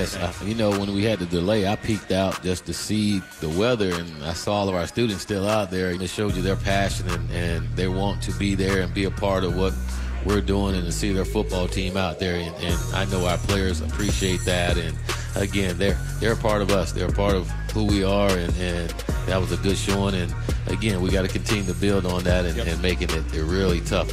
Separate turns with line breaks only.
Yes, I, you know, when we had the delay, I peeked out just to see the weather, and I saw all of our students still out there. And it showed you their passion and, and they want to be there and be a part of what we're doing and to see their football team out there. And, and I know our players appreciate that. And again, they're they're a part of us. They're a part of who we are, and, and that was a good showing. And again, we got to continue to build on that and,
Yep.
and making it really tough.